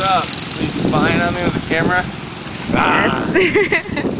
up? Are you spying on me with a camera? Yes. Ah.